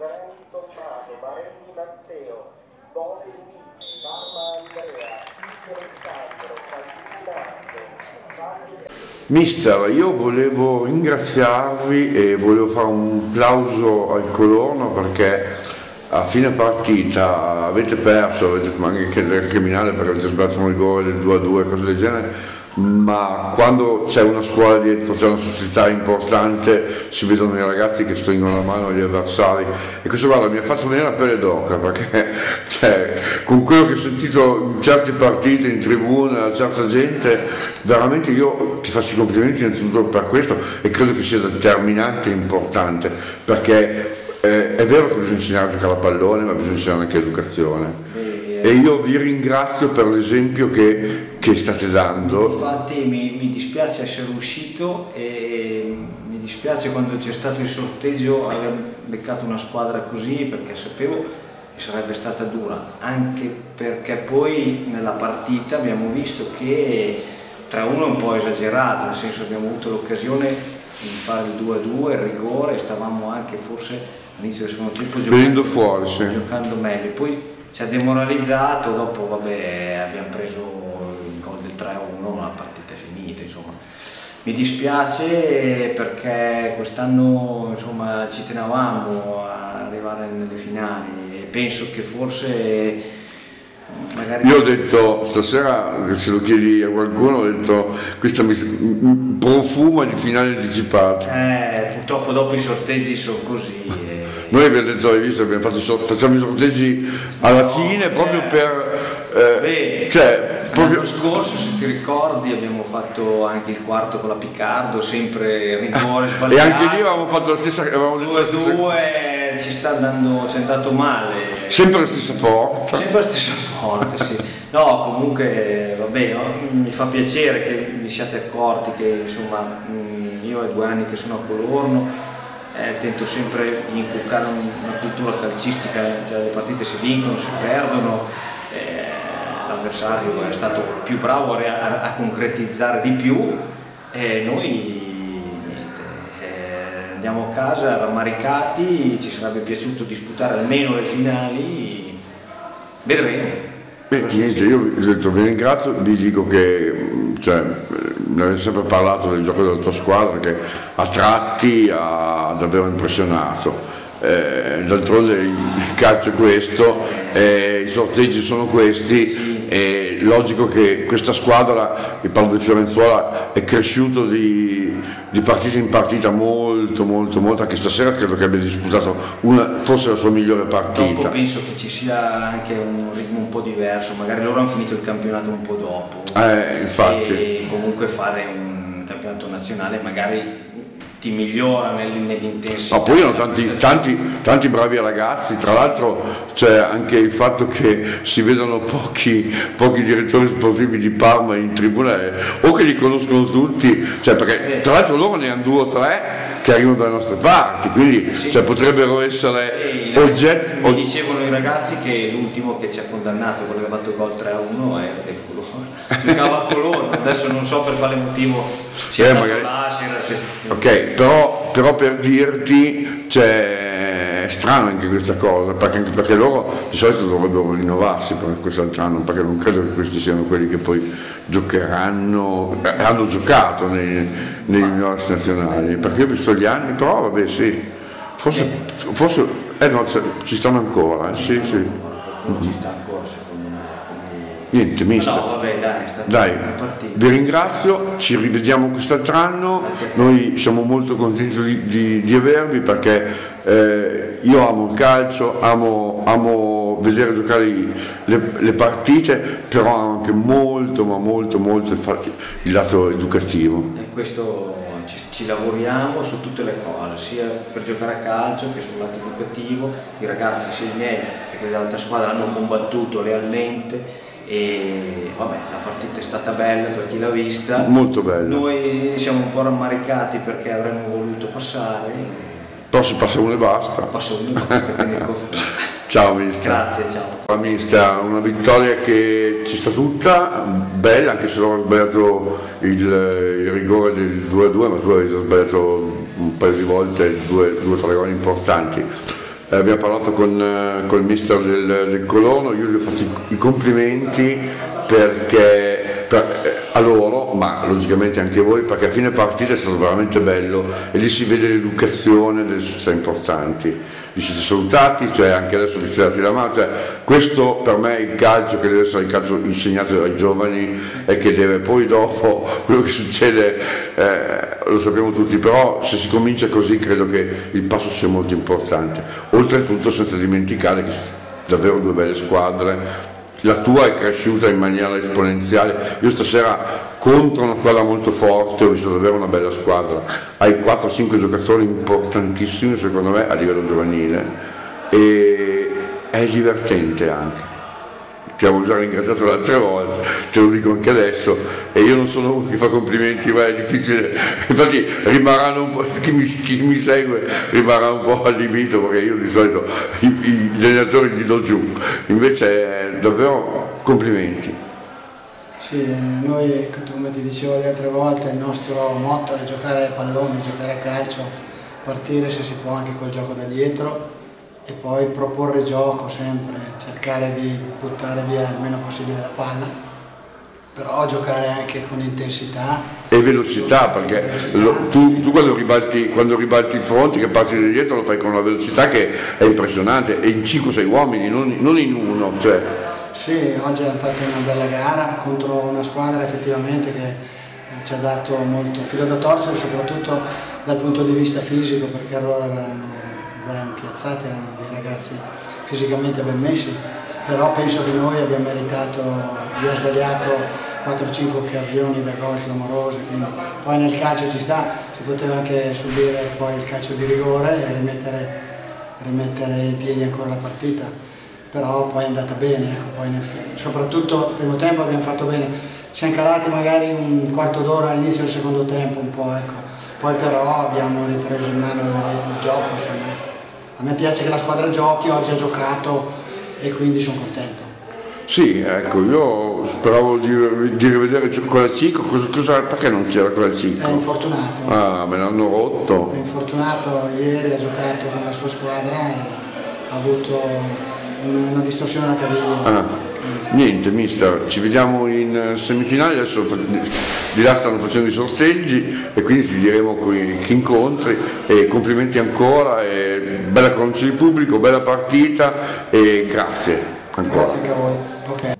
Grandi Tommaso, Marelli Matteo, Luigi, Parma Andrea, Pico Alessandro, Marco, Mister, io volevo ringraziarvi e volevo fare un plauso al Colorno perché a fine partita avete perso, avete anche del criminale perché avete sbagliato un rigore del 2-2 cose del genere, ma quando c'è una scuola dietro, c'è una società importante, si vedono i ragazzi che stringono la mano agli avversari e questo guarda mi ha fatto venire la pelle d'oca perché cioè, con quello che ho sentito in certe partite, in tribuna, da certa gente, veramente io ti faccio i complimenti innanzitutto per questo e credo che sia determinante e importante perché eh, è vero che bisogna insegnare a giocare a pallone ma bisogna insegnare anche educazione. E io vi ringrazio per l'esempio che, che state dando. Infatti mi, mi dispiace essere uscito e mi dispiace quando c'è stato il sorteggio aver beccato una squadra così perché sapevo che sarebbe stata dura, anche perché poi nella partita abbiamo visto che 3-1 è un po' esagerato, nel senso abbiamo avuto l'occasione di fare il 2-2, il rigore, stavamo anche forse all'inizio del secondo tempo giocando, fuori, sì. giocando meglio. Poi ci ha demoralizzato, dopo vabbè, abbiamo preso il gol del 3-1, la partita è finita, insomma. Mi dispiace perché quest'anno ci tenevamo a arrivare nelle finali e penso che forse magari... Io ho detto stasera, se lo chiedi a qualcuno, ho detto questa mi profuma di finale anticipata. Eh, purtroppo dopo i sorteggi sono così. e- Noi abbiamo detto, hai visto, abbiamo fatto facciamo i sorteggi alla No, fine cioè, proprio per... eh, Beh, cioè, proprio... L'anno scorso, se ti ricordi, abbiamo fatto anche il quarto con la Piccardo, sempre rigore E sbagliato. anche lì avevamo fatto la stessa... Avevamo detto la stessa 2-2 ci sta andando, ci è andato male. sempre la stessa porta. Sempre la stessa porta, sì. No, comunque, vabbè, no, mi fa piacere che vi siate accorti che, insomma, mh, io ho due anni che sono a Colorno, eh, tento sempre di inculcare un- una cultura calcistica, cioè le partite si vincono, si perdono, eh, l'avversario è stato più bravo a, a- concretizzare di più e noi andiamo a casa rammaricati, ci sarebbe piaciuto disputare almeno le finali, vedremo. Beh, niente, io vi detto, vi ringrazio, vi dico che cioè, mi avete sempre parlato del gioco della tua squadra che a tratti ha davvero impressionato. Eh, d'altronde il il calcio è questo, eh, i sorteggi sono questi, è logico che questa squadra, il Parlo di Fiorenzuola, è cresciuto di, di partita in partita molto molto molto, anche stasera credo che abbia disputato una, forse la sua migliore Dopo partita. penso che ci sia anche un ritmo un po' diverso, magari loro hanno finito il campionato un po' dopo. Eh, infatti. E comunque fare un campionato nazionale magari ti migliora nell- nell'intensità. Ma poi hanno tanti, tanti, tanti bravi ragazzi, tra l'altro c'è anche il fatto che si vedono pochi, pochi direttori sportivi di Parma in tribuna eh, o che li conoscono tutti, cioè perché tra l'altro loro ne hanno due o tre che arrivano dalle nostre parti, quindi Sì. cioè, potrebbero essere oggetti... mi dicevano i ragazzi che l'ultimo che ci ha condannato, quello che ha fatto gol 3-1 è del Colorno. Giocava a Colorno, adesso non so per quale motivo sia Eh, andato magari- là, si era- si- Ok, però, però per dirti, cioè, è strano anche questa cosa, perché, anche perché loro di solito dovrebbero rinnovarsi per quest'altro anno, perché non credo che questi siano quelli che poi giocheranno, eh, hanno giocato nei, nei juniores nazionali, perché io ho visto gli anni, però vabbè sì, forse, forse eh no, ci stanno ancora, eh, sì sì. non ci sta ancora Niente, mister. No, vabbè, dai, è stata Dai, una partita. vi ringrazio, ci rivediamo quest'altro anno, noi siamo molto contenti di, di- di avervi perché eh, io amo il calcio, amo, amo vedere giocare i- le, le partite, però amo anche molto, ma molto, molto il, il lato educativo. E questo ci, ci lavoriamo su tutte le cose, sia per giocare a calcio che sul lato educativo. I ragazzi, sia i miei che quelli dell'altra squadra, hanno combattuto lealmente e vabbè, la partita è stata bella per chi l'ha vista. Molto bello. Noi siamo un po' rammaricati perché avremmo voluto passare. Però si passa uno e basta. Passo uno, basta, quindi conf- Ciao mister. Grazie, ciao. Mista, una vittoria che ci sta tutta, bella, anche se loro hanno sbagliato il, il rigore del 2-2, ma tu già sbagliato un paio di volte due o tre gol importanti. Eh, abbiamo parlato con, eh, con il mister del, del Colono, io gli ho fatto i, complimenti perché per, eh, a loro, ma logicamente anche voi, perché a fine partita è stato veramente bello e lì si vede l'educazione delle società importanti. Vi siete salutati, cioè anche adesso vi siete dati la mano, cioè, questo per me è il calcio che deve essere il calcio insegnato ai giovani e che deve poi dopo quello che succede eh, lo sappiamo tutti, però se si comincia così credo che il passo sia molto importante. Oltretutto senza dimenticare che davvero due belle squadre, la tua è cresciuta in maniera esponenziale. Io stasera contro una squadra molto forte ho visto davvero una bella squadra. Hai 4-5 giocatori importantissimi secondo me a livello giovanile e è divertente anche ti avevo già ringraziato l'altra volta, te lo dico anche adesso, e io non sono uno che fa complimenti, ma è difficile, infatti rimarranno un po', chi mi, chi mi segue rimarrà un po' allibito perché io di solito i, i allenatori li do giù, invece davvero complimenti. Sì, noi come ti dicevo le altre volte il nostro motto è giocare a pallone, giocare a calcio, partire se si può anche col gioco da dietro e poi proporre gioco sempre, cercare di buttare via il meno possibile la palla, però giocare anche con intensità. E velocità, perché velocità. Lo, tu, tu, quando, ribalti, quando ribalti il fronte, che passi di dietro, lo fai con una velocità che è impressionante, e in 5-6 uomini, non, non, in uno. Cioè. Sì, oggi abbiamo fatto una bella gara contro una squadra effettivamente che eh, ci ha dato molto filo da torcere, soprattutto dal punto di vista fisico, perché allora erano ben piazzati, erano dei ragazzi fisicamente ben messi, però penso che noi abbiamo meritato, abbiamo sbagliato 4-5 occasioni da gol clamorose, quindi poi nel calcio ci sta, si poteva anche subire poi il calcio di rigore e rimettere, rimettere in piedi ancora la partita, però poi è andata bene, ecco, nel, soprattutto il primo tempo abbiamo fatto bene, siamo calati magari un quarto d'ora all'inizio del secondo tempo un po', ecco. poi però abbiamo ripreso in mano il gioco. Insomma. A me piace che la squadra giochi, oggi ha giocato e quindi sono contento. Sì, ecco, io speravo di, di rivedere quella cosa, cosa, perché non c'era quella Cico? È infortunato. Ah, me l'hanno rotto. È infortunato, ieri ha giocato con la sua squadra e ha avuto una distorsione alla caviglia. Ah. Niente, mister, ci vediamo in semifinale, adesso di là stanno facendo i sorteggi e quindi ci diremo chi incontri e complimenti ancora, e bella conoscenza di pubblico, bella partita e grazie ancora. Grazie anche a voi. Okay.